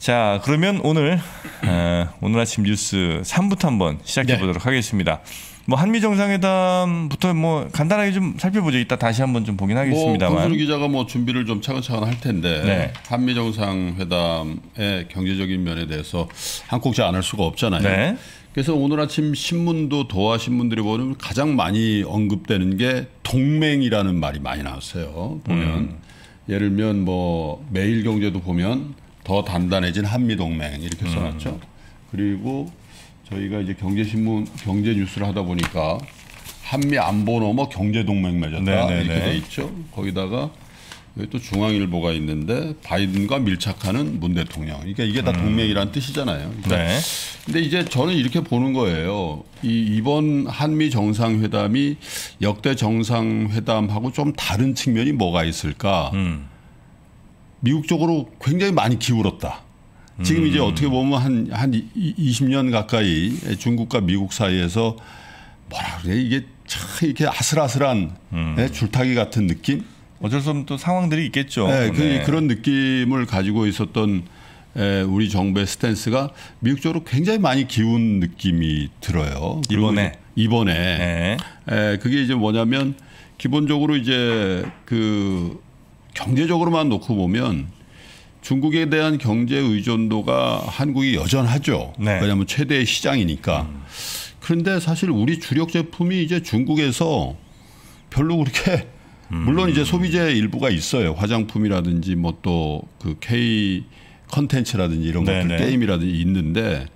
자, 그러면 오늘 어, 오늘 아침 뉴스 3부터 한번 시작해 보도록 네. 하겠습니다. 뭐 한미 정상회담부터 뭐 간단하게 좀 살펴보죠. 이따 다시 한번 좀 보긴 하겠습니다만. 뭐 기자가 뭐 준비를 좀 차근차근 할 텐데 네. 한미 정상회담의 경제적인 면에 대해서 한국지 안 할 수가 없잖아요. 네. 그래서 오늘 아침 신문도 도화 신문들이 보면 가장 많이 언급되는 게 동맹이라는 말이 많이 나왔어요. 보면 음. 예를 들면 뭐 매일경제도 보면 더 단단해진 한미 동맹 이렇게 써놨죠. 음. 그리고 저희가 이제 경제신문 경제 뉴스를 하다 보니까 한미 안보 넘어 경제 동맹 맺었다 네네네. 이렇게 돼 있죠. 거기다가 여기 또 중앙일보가 있는데 바이든과 밀착하는 문 대통령. 그러니까 이게 다 음. 동맹이란 뜻이잖아요. 그러니까 네. 근데 이제 저는 이렇게 보는 거예요. 이 이번 한미 정상회담이 역대 정상회담하고 좀 다른 측면이 뭐가 있을까? 음. 미국 쪽으로 굉장히 많이 기울었다. 지금 이제 음. 어떻게 보면 한, 한 20년 가까이 중국과 미국 사이에서 뭐라 그래 이게 참 이렇게 아슬아슬한 음. 네, 줄타기 같은 느낌? 어쩔 수 없는 또 상황들이 있겠죠. 네, 그, 네. 그 런 느낌을 가지고 있었던 에, 우리 정부의 스탠스가 미국 쪽으로 굉장히 많이 기운 느낌이 들어요. 이번에 이번에 네. 에, 그게 이제 뭐냐면 기본적으로 이제 그 경제적으로만 놓고 보면 중국에 대한 경제 의존도가 한국이 여전하죠. 네. 왜냐하면 최대 시장이니까. 음. 그런데 사실 우리 주력 제품이 이제 중국에서 별로 그렇게 음. 물론 이제 소비재 일부가 있어요. 화장품이라든지 뭐 또 그 K 컨텐츠라든지 이런 것들 네네. 게임이라든지 있는데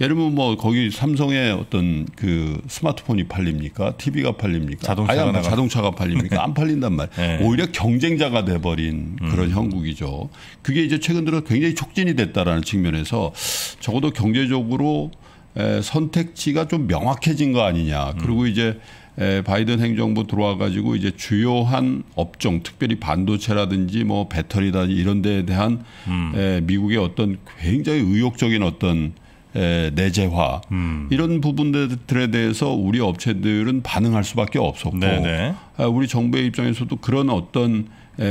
예를 들면 뭐 거기 삼성의 어떤 그 스마트폰이 팔립니까? TV가 팔립니까? 자동차가, 아예 자동차가 팔립니까? 안 팔린단 말이에요. 네. 오히려 경쟁자가 돼버린 음. 그런 형국이죠. 그게 이제 최근 들어 굉장히 촉진이 됐다라는 측면에서 적어도 경제적으로 에, 선택지가 좀 명확해진 거 아니냐. 그리고 음. 이제 에, 바이든 행정부 들어와 가지고 이제 주요한 업종, 특별히 반도체라든지 뭐 배터리다든지 이런 데에 대한 음. 에, 미국의 어떤 굉장히 의욕적인 어떤 내재화 음. 이런 부분들에 대해서 우리 업체들은 반응할 수밖에 없었고 네네. 네. 아, 우리 정부의 입장에서도 그런 어떤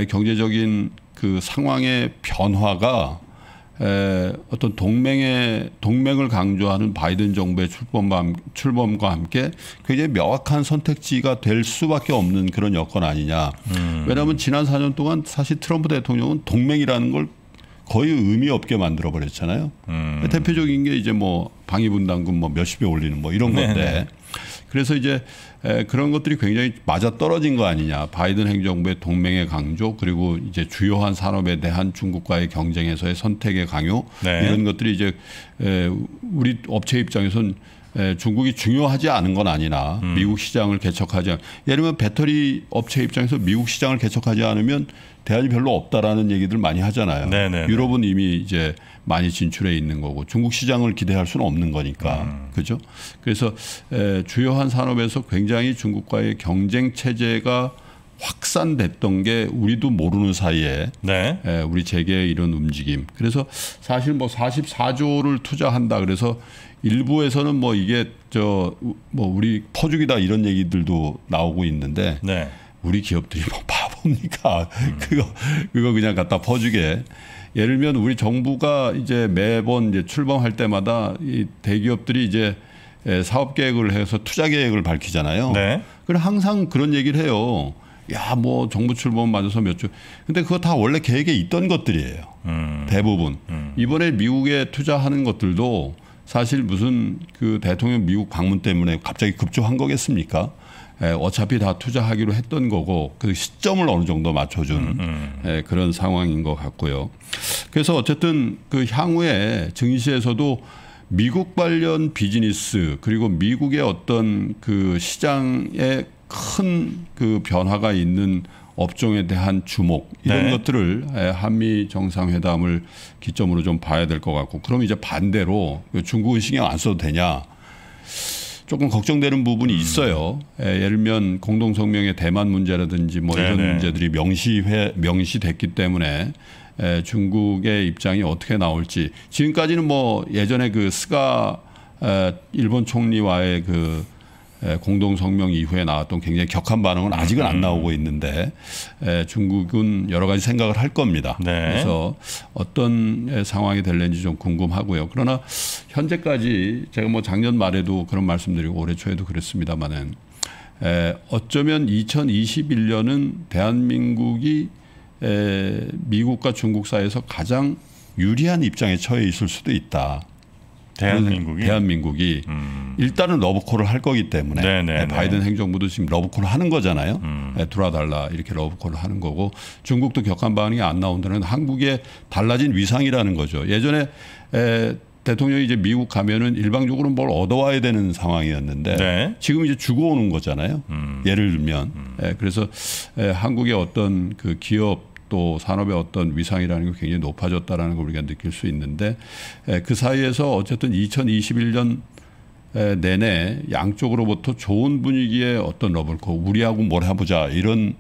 경제적인 그 상황의 변화가 에, 어떤 동맹의 동맹을 강조하는 바이든 정부의 출범과, 출범과 함께 굉장히 명확한 선택지가 될 수밖에 없는 그런 여건 아니냐. 음. 왜냐하면 지난 4년 동안 사실 트럼프 대통령은 동맹이라는 걸 거의 의미 없게 만들어 버렸잖아요. 음. 대표적인 게 이제 뭐 방위분담금 뭐 몇십 배 올리는 뭐 이런 네네. 건데 그래서 이제 에, 그런 것들이 굉장히 맞아 떨어진 거 아니냐. 바이든 행정부의 동맹의 강조 그리고 이제 주요한 산업에 대한 중국과의 경쟁에서의 선택의 강요 네. 이런 것들이 이제 에, 우리 업체 입장에선 중국이 중요하지 않은 건 아니나 음. 미국 시장을 개척하지 않. 예를 들면 배터리 업체 입장에서 미국 시장을 개척하지 않으면 대안이 별로 없다라는 얘기들 많이 하잖아요. 네네네. 유럽은 이미 이제 많이 진출해 있는 거고 중국 시장을 기대할 수는 없는 거니까 음. 그죠? 그래서 에, 주요한 산업에서 굉장히 중국과의 경쟁 체제가 확산됐던 게 우리도 모르는 사이에 네. 에, 우리 재계의 이런 움직임. 그래서 사실 뭐 44조를 투자한다 그래서 일부에서는 뭐 이게 저 뭐 우리 퍼주기다 이런 얘기들도 나오고 있는데 네. 우리 기업들이 뭐 바보입니까? 음. 그거 그거 그냥 갖다 퍼주게. 예를 들면 우리 정부가 이제 매번 이제 출범할 때마다 이 대기업들이 이제 사업 계획을 해서 투자 계획을 밝히잖아요. 네. 그래 항상 그런 얘기를 해요. 야, 뭐 정부 출범 맞아서 몇 주. 근데 그거 다 원래 계획에 있던 것들이에요. 음. 대부분. 음. 이번에 미국에 투자하는 것들도 사실 무슨 그 대통령 미국 방문 때문에 갑자기 급조한 거겠습니까? 에, 어차피 다 투자하기로 했던 거고 그 시점을 어느 정도 맞춰준 음, 음. 에, 그런 상황인 것 같고요. 그래서 어쨌든 그 향후에 증시에서도 미국 관련 비즈니스 그리고 미국의 어떤 그 시장에 큰 그 변화가 있는 업종에 대한 주목 이런 네. 것들을 한미 정상회담을 기점으로 좀 봐야 될 것 같고 그럼 이제 반대로 중국은 신경 안 써도 되냐 조금 걱정되는 부분이 음. 있어요. 예를 들면 공동성명의 대만 문제라든지 뭐 네네. 이런 문제들이 명시회 명시됐기 때문에 중국의 입장이 어떻게 나올지 지금까지는 뭐 예전에 그 스가 일본 총리와의 그 공동 성명 이후에 나왔던 굉장히 격한 반응은 아직은 안 나오고 있는데 중국은 여러 가지 생각을 할 겁니다. 네. 그래서 어떤 상황이 될는지 좀 궁금하고요. 그러나 현재까지 제가 뭐 작년 말에도 그런 말씀드리고 올해 초에도 그랬습니다만은 어쩌면 2021년은 대한민국이 미국과 중국 사이에서 가장 유리한 입장에 처해 있을 수도 있다. 대한민국이 대한민국이 음. 일단은 러브콜을 할 거기 때문에 네네네. 네, 바이든 행정부도 지금 러브콜을 하는 거잖아요. 음. 네, 들어달라 이렇게 러브콜을 하는 거고 중국도 격한 반응이 안 나온다는 한국의 달라진 위상이라는 거죠. 예전에 에, 대통령이 이제 미국 가면은 일방적으로 뭘 얻어와야 되는 상황이었는데 네. 지금 이제 주고 오는 거잖아요. 음. 예를 들면 음. 에, 그래서 에, 한국의 어떤 그 기업 또 산업의 어떤 위상이라는 게 굉장히 높아졌다라는 걸 우리가 느낄 수 있는데 그 사이에서 어쨌든 2021년 내내 양쪽으로부터 좋은 분위기의 어떤 러블코 우리하고 뭘 해보자 이런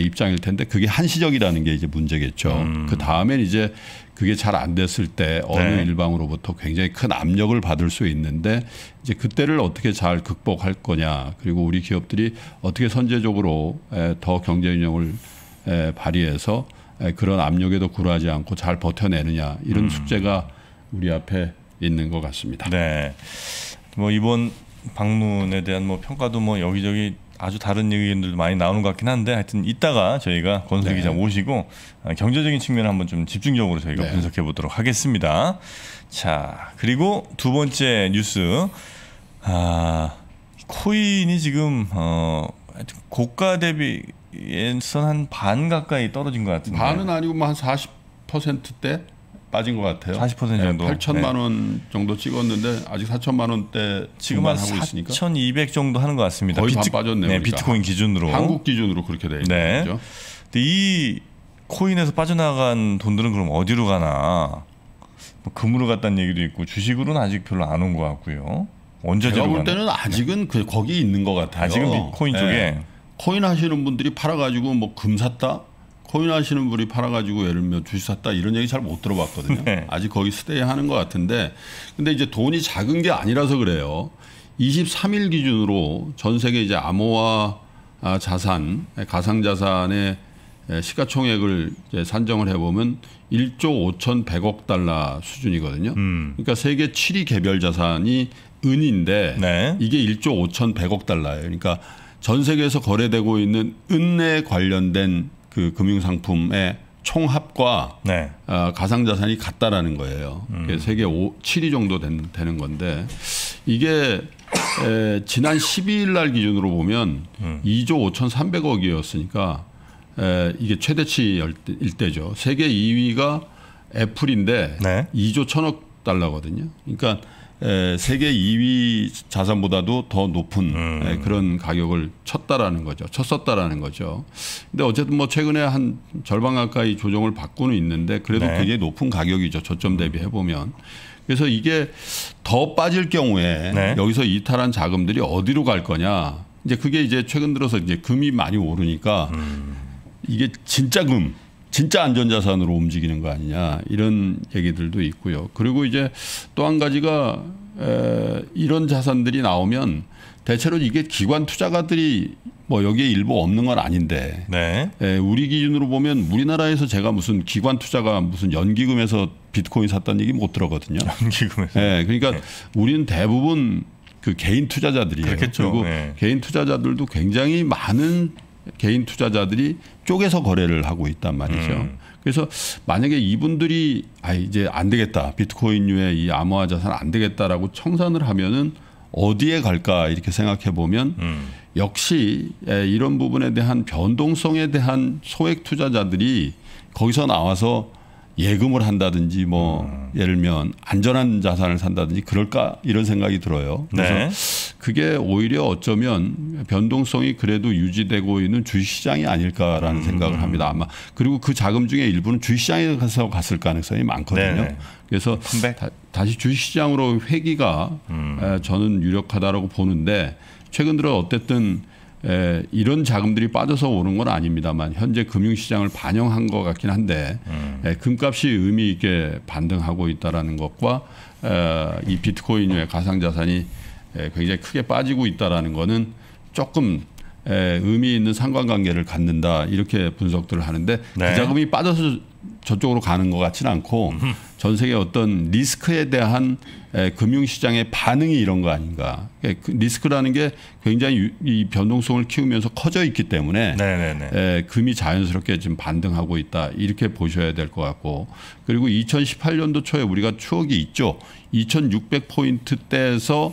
입장일 텐데 그게 한시적이라는 게 이제 문제겠죠. 음. 그 다음엔 이제 그게 잘 안 됐을 때 어느 네. 일방으로부터 굉장히 큰 압력을 받을 수 있는데 이제 그때를 어떻게 잘 극복할 거냐 그리고 우리 기업들이 어떻게 선제적으로 더 경제 균형을 발휘해서 그런 압력에도 굴하지 않고 잘 버텨내느냐 이런 음. 숙제가 우리 앞에 있는 것 같습니다. 네. 뭐 이번 방문에 대한 뭐 평가도 뭐 여기저기 아주 다른 의견들도 많이 나오는 것 같긴 한데 하여튼 이따가 저희가 권수 네. 기자 모시고 어, 경제적인 측면을 한번 좀 집중적으로 저희가 네. 분석해 보도록 하겠습니다. 자 그리고 두 번째 뉴스 아 코인이 지금 어 고가 대비 예선 한 반 가까이 떨어진 것 같은데. 반은 아니고 뭐 한 40%대 빠진 것 같아요. 40% 정도. 네, 8천만 원 정도 찍었는데 아직 4천만 원대 지금 한 하고 있으니까 4,200 정도 하는 것 같습니다. 거의 비트, 반 빠졌네요. 네, 비트코인 기준으로. 한국 기준으로 그렇게 돼 있는 네. 거죠. 근데 이 코인에서 빠져나간 돈들은 그럼 어디로 가나? 뭐 금으로 갔다는 얘기도 있고 주식으로는 아직 별로 안 온 것 같고요. 원자재로 제가 볼 때는 아직은 그 거기 있는 것 같아요. 아직은 코인 쪽에. 네. 코인 하시는 분들이 팔아가지고 뭐 금 샀다? 코인 하시는 분이 팔아가지고 예를 들면 주식 샀다 이런 얘기 잘 못 들어봤거든요. 네. 아직 거기 스테이 하는 것 같은데 근데 이제 돈이 작은 게 아니라서 그래요. 23일 기준으로 전 세계 이제 암호화 아, 자산, 가상 자산의 시가총액을 이제 산정을 해보면 1조 5,100억 달러 수준이거든요. 음. 그러니까 세계 7위 개별 자산이 은인데 네. 이게 1조 5,100억 달러예요. 그러니까 전 세계에서 거래되고 있는 은에 관련된 그 금융 상품의 총합과 네. 어, 가상자산이 같다라는 거예요. 음. 세계 5, 7위 정도 되는, 되는 건데 이게 에, 지난 12일 날 기준으로 보면 음. 2조 5,300억이었으니까 에, 이게 최대치일 때죠. 세계 2위가 애플인데 네. 2조 1,000억 달러거든요. 그러니까 세계 2위 자산보다도 더 높은 음. 그런 가격을 쳤다라는 거죠. 쳤었다라는 거죠. 근데 어쨌든 뭐 최근에 한 절반 가까이 조정을 받고는 있는데 그래도 네. 굉장히 높은 가격이죠. 저점 대비해 보면. 그래서 이게 더 빠질 경우에 네. 여기서 이탈한 자금들이 어디로 갈 거냐. 이제 그게 이제 최근 들어서 이제 금이 많이 오르니까 음. 이게 진짜 금 진짜 안전자산으로 움직이는 거 아니냐 이런 얘기들도 있고요. 그리고 이제 또 한 가지가 에, 이런 자산들이 나오면 대체로 이게 기관 투자가들이 뭐 여기에 일부 없는 건 아닌데 네. 에, 우리 기준으로 보면 우리나라에서 제가 무슨 기관 투자가 무슨 연기금에서 비트코인 샀다는 얘기 못 들었거든요. 연기금에서. 예, 그러니까 네. 우리는 대부분 그 개인 투자자들이에요. 그렇겠죠. 그리고 네. 개인 투자자들도 굉장히 많은 개인 투자자들이 쪼개서 거래를 하고 있단 말이죠. 음. 그래서 만약에 이분들이 아 이제 안 되겠다 비트코인류의 이 암호화 자산 안 되겠다라고 청산을 하면은 어디에 갈까 이렇게 생각해 보면 음. 역시 이런 부분에 대한 변동성에 대한 소액 투자자들이 거기서 나와서 예금을 한다든지 뭐 음. 예를 들면 안전한 자산을 산다든지 그럴까 이런 생각이 들어요. 그래서 네. 그게 오히려 어쩌면 변동성이 그래도 유지되고 있는 주식시장이 아닐까라는 음. 생각을 합니다. 아마 그리고 그 자금 중에 일부는 주식시장에 가서 갔을 가능성이 많거든요. 네 그래서 다, 시 주식시장으로 회기가 음. 저는 유력하다라고 보는데 최근 들어 어쨌든 에, 이런 자금들이 빠져서 오는 건 아닙니다만 현재 금융시장을 반영한 것 같긴 한데 음. 에, 금값이 의미 있게 반등하고 있다라는 것과 에, 이 비트코인의 가상자산이 예, 굉장히 크게 빠지고 있다라는 거는 조금 에, 의미 있는 상관관계를 갖는다 이렇게 분석들을 하는데 네. 그 자금이 빠져서 저쪽으로 가는 것 같지는 않고 전 세계 어떤 리스크에 대한 에, 금융시장의 반응이 이런 거 아닌가. 예, 그 리스크라는 게 굉장히 유- 이 변동성을 키우면서 커져 있기 때문에. 에, 금이 자연스럽게 지금 반등하고 있다 이렇게 보셔야 될 것 같고 그리고 2018년도 초에 우리가 추억이 있죠 2,600 포인트 대에서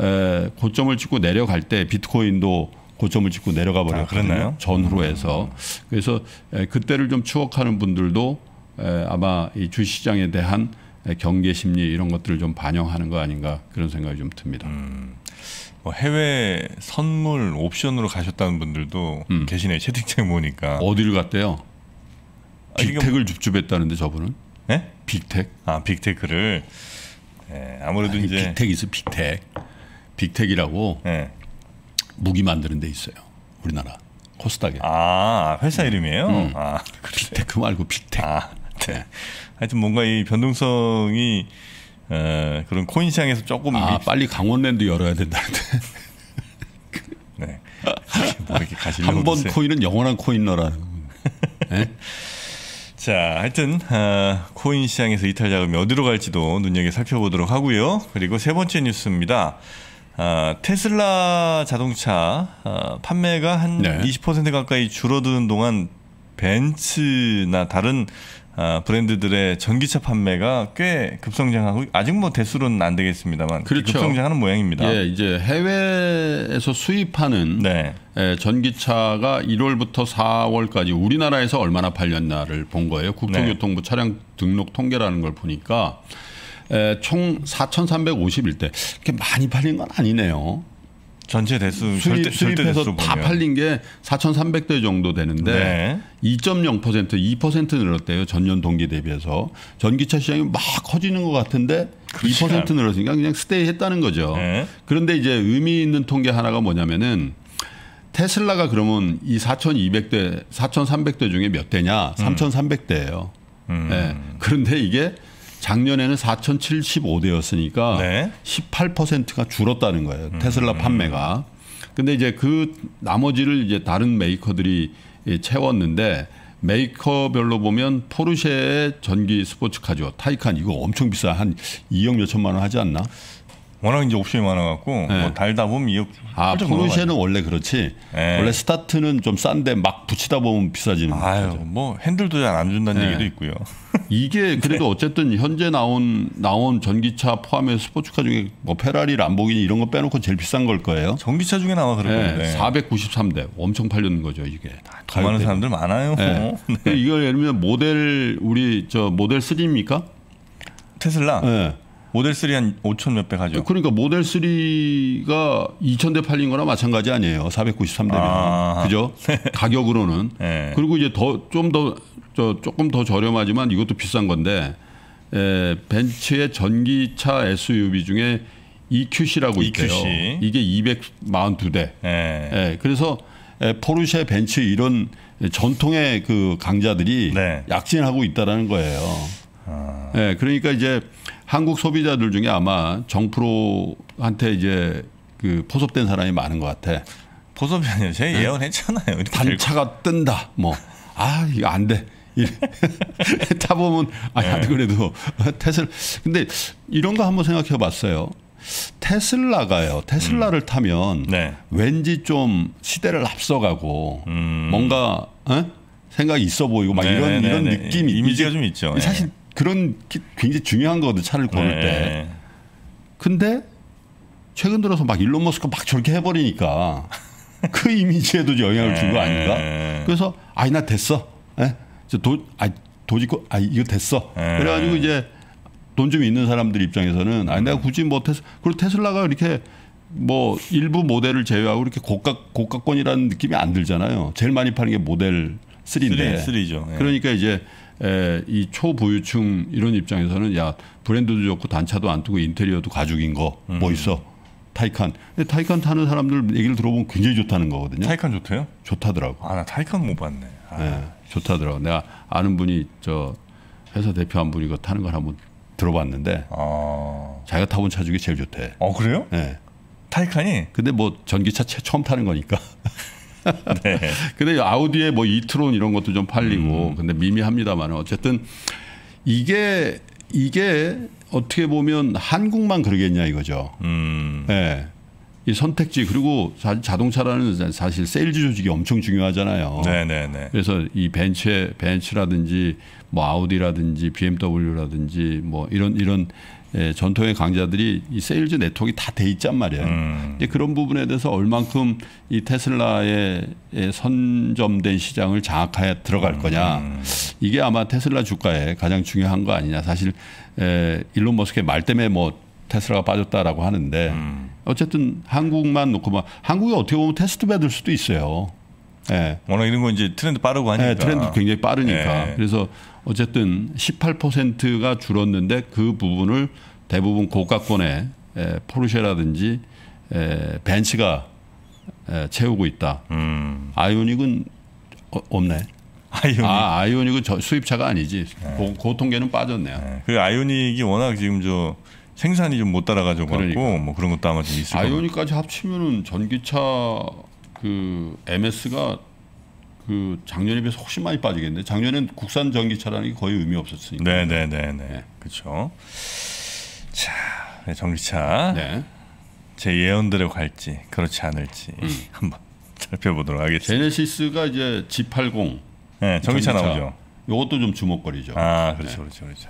에, 고점을 찍고 내려갈 때 비트코인도 고점을 찍고 내려가? 버렸거든요 전후로 해서 그래서 에, 그때를 좀 추억하는 분들도 에, 아마 이 주시장에 대한 에, 경계 심리 이런 것들을 좀 반영하는 거 아닌가 그런 생각이 좀 듭니다. 뭐 해외 선물 옵션으로 가셨다는 분들도 음. 계시네요. 채팅창 보니까. 어디를 갔대요? 아, 빅텍을 줍줍했다는데 저분은 네? 빅텍. 아 빅테크를. 네, 아무래도 아니, 이제. 빅텍 있어 빅텍 빅텍이라고 네. 무기 만드는 데 있어요 우리나라 코스닥에 아 회사 이름이에요. 음. 아 그래. 빅테크 말고 빅텍 아 네. 하여튼 뭔가 이 변동성이 어, 그런 코인 시장에서 조금 아 미- 빨리 강원랜드 열어야 된다는데 네. 뭐 이렇게 가시려고 한번 그러세요. 코인은 영원한 코인너라는 예? 자, 하여튼 아, 코인 시장에서 이탈 자금이 어디로 갈지도 눈여겨 살펴보도록 하고요. 그리고 세 번째 뉴스입니다. 아, 테슬라 자동차 아, 판매가 한 네. 20% 가까이 줄어드는 동안 벤츠나 다른 아, 브랜드들의 전기차 판매가 꽤 급성장하고 아직 뭐 대수로는 안 되겠습니다만 그렇죠. 급성장하는 모양입니다. 예, 이제 해외에서 수입하는 네. 예, 전기차가 1월부터 4월까지 우리나라에서 얼마나 팔렸나를 본 거예요. 국토교통부 차량 등록 통계라는 걸 보니까 에, 총 4,351대. 그렇게 많이 팔린 건 아니네요. 전체 대수 수입, 절대 절대 수입해서 대수로 다 팔린 게 4,300대 정도 되는데 네. 2.0% 2% 늘었대요. 전년 동기 대비해서 전기차 시장이 막 커지는 것 같은데 그렇지 2% 늘었으니까 그냥 스테이했다는 거죠. 네. 그런데 이제 의미 있는 통계 하나가 뭐냐면은 테슬라가 그러면 이 4,200대, 4,300대 중에 몇 대냐? 3,300대예요. 음. 네. 그런데 이게 작년에는 4,075대였으니까 네. 18%가 줄었다는 거예요. 테슬라 판매가. 근데 이제 그 나머지를 이제 다른 메이커들이 예, 채웠는데 메이커별로 보면 포르쉐의 전기 스포츠카죠. 타이칸 이거 엄청 비싸. 한 2억 몇 천만 원 하지 않나? 워낙 이제 옵션이 많아갖고 네. 뭐 달다 보면 이억 아, 포르쉐는 원래 그렇지. 네. 원래 스타트는 좀 싼데 막 붙이다 보면 비싸지는 아유, 거죠. 뭐 핸들도 잘 안 준다는 네. 얘기도 있고요. 이게 그래도 어쨌든 현재 나온 나온 전기차 포함해서 스포츠카 중에 뭐 페라리, 람보기니 이런 거 빼놓고 제일 비싼 걸 거예요. 전기차 중에 나와 그럴 네, 건데. 493대 엄청 팔렸는 거죠 이게. 돈 많은 가격대가. 사람들 많아요. 네. 이걸 예를 들면 모델 우리 저 모델 3입니까? 테슬라 네. 모델 3한 5천 몇백 하죠. 그러니까 모델 3가 2,000대 팔린 거나 마찬가지 아니에요. 493대면. 아. 그죠? 가격으로는. 네. 그리고 이제 더 좀 더 저 조금 더 저렴하지만 이것도 비싼 건데 에, 벤츠의 전기차 SUV 중에 EQC라고 있대요. EQC. 이게 242대. 네. 예, 그래서 에, 포르쉐, 벤츠 이런 전통의 그 강자들이 네. 약진하고 있다라는 거예요. 아. 예, 그러니까 이제 한국 소비자들 중에 아마 정프로한테 이제 그 포섭된 사람이 많은 것 같아. 포섭이 아니라 제가 네. 예언했잖아요. 단차가 뜬다. 뭐, 아, 이거 안 돼. 타보면, 아, 네. 그래도 테슬. 근데 이런 거 한번 생각해 봤어요. 테슬라가요. 테슬라를 타면 네. 왠지 좀 시대를 앞서가고 음. 뭔가 어? 생각이 있어 보이고 막 네, 이런 네, 이런 네. 느낌이 이미지가 좀 있죠. 네. 사실 그런 게 굉장히 중요한 거거든 차를 고를 때. 네. 근데 최근 들어서 막 일론 머스크 막 저렇게 해버리니까 그 이미지에도 영향을 준 거 아닌가? 네. 그래서 아이 나 됐어. 예? 저 도, 아 도지코 아 이거 됐어. 네. 그래가지고 이제 돈 좀 있는 사람들 입장에서는 아 내가 굳이 뭐 테스 그리고 테슬라가 이렇게 뭐 일부 모델을 제외하고 이렇게 고가 고가권이라는 느낌이 안 들잖아요. 제일 많이 파는 게 모델 3인데. 3, 3죠. 네. 그러니까 이제 에, 이 초부유층 이런 입장에서는 야 브랜드도 좋고 단차도 안 뜨고 인테리어도 가죽인 거 음. 뭐 있어 타이칸 근데 타이칸 타는 사람들 얘기를 들어보면 굉장히 좋다는 거거든요 타이칸 좋대요? 좋다더라고 아, 나 타이칸 못 봤네. 아, 네, 좋다더라고 내가 아는 분이 저 회사 대표 한 분이 이거 타는 걸 한번 들어봤는데 아. 자기가 타본 차 중에 제일 좋대 어, 그래요? 네. 타이칸이? 근데 뭐 전기차 처음 타는 거니까. 네. 근데 아우디에 뭐 이트론 이런 것도 좀 팔리고 음. 근데 미미합니다만 어쨌든 이게 이게 어떻게 보면 한국만 그러겠냐 이거죠. 음. 네. 이 선택지 그리고 자동차라는 사실 세일즈 조직이 엄청 중요하잖아요. 네네네. 네, 네. 그래서 이 벤츠 벤츠라든지 뭐 아우디라든지 BMW라든지 뭐 이런 이런 예, 전통의 강자들이 이 세일즈 네트워크가 다 돼 있단 말이에요. 음. 그런 부분에 대해서 얼만큼 이 테슬라의 선점된 시장을 장악하여 들어갈 거냐. 음. 이게 아마 테슬라 주가에 가장 중요한 거 아니냐. 사실 에, 일론 머스크의 말 때문에 뭐 테슬라가 빠졌다라고 하는데 음. 어쨌든 한국만 놓고 막 한국이 어떻게 보면 테스트 받을 수도 있어요. 예. 워낙 이런 거 이제 트렌드 빠르고 하니까. 예, 트렌드 굉장히 빠르니까. 예. 그래서 어쨌든 18%가 줄었는데 그 부분을 대부분 고가권의 에, 포르쉐라든지 에, 벤츠가 에, 채우고 있다. 음. 아이오닉은 어, 없네. 아이오닉. 아, 아이오닉은 저, 수입차가 아니지. 네. 고, 고 통계는 빠졌네요. 네. 그 아이오닉이 워낙 지금 저 생산이 좀 못 따라가지고 그러니까. 뭐 그런 것도 아마 좀 있을 거예요. 아이오닉까지 합치면은 전기차 그 MS가 그 작년에 비해서 훨씬 많이 빠지겠는데 작년엔 국산 전기차라는 게 거의 의미 없었으니까. 네네네네. 네. 그렇죠. 자 전기차. 네. 제 예언대로 갈지 그렇지 않을지 음. 한번 살펴보도록 하겠습니다. 제네시스가 이제 G80. 네, 전기차, 전기차. 나오죠. 이것도 좀 주목거리죠. 아, 그렇죠, 네. 그렇죠, 그렇죠.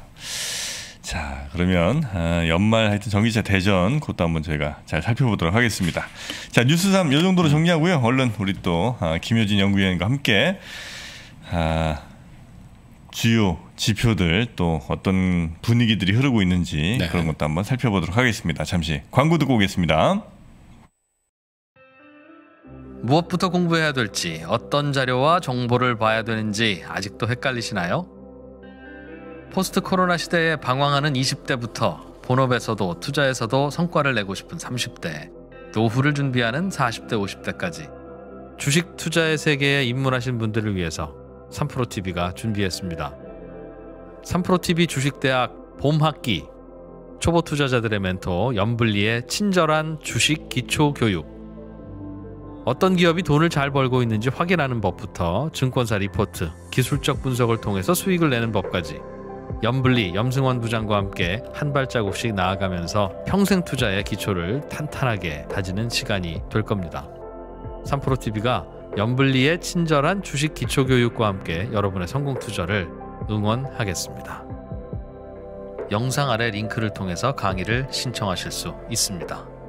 자, 그러면 어, 연말 하여튼 전기차 대전 그것도 한번 저희가 잘 살펴보도록 하겠습니다. 자, 뉴스 3이 정도로 정리하고요. 얼른 우리 또 어, 김효진 연구위원과 함께 아, 주요 지표들 또 어떤 분위기들이 흐르고 있는지 네. 그런 것도 한번 살펴보도록 하겠습니다. 잠시 광고 듣고 오겠습니다. 무엇부터 공부해야 될지 어떤 자료와 정보를 봐야 되는지 아직도 헷갈리시나요? 포스트 코로나 시대에 방황하는 20대부터 본업에서도 투자에서도 성과를 내고 싶은 30대, 노후를 준비하는 40대, 50대까지. 주식 투자의 세계에 입문하신 분들을 위해서 3프로TV가 준비했습니다. 3프로TV 주식대학 봄학기. 초보 투자자들의 멘토 연블리의 친절한 주식 기초 교육. 어떤 기업이 돈을 잘 벌고 있는지 확인하는 법부터 증권사 리포트, 기술적 분석을 통해서 수익을 내는 법까지 염블리, 염승원 부장과 함께 한 발자국씩 나아가면서 평생 투자의 기초를 탄탄하게 다지는 시간이 될 겁니다. 3프로TV가 염블리의 친절한 주식 기초 교육과 함께 여러분의 성공 투자를 응원하겠습니다. 영상 아래 링크를 통해서 강의를 신청하실 수 있습니다.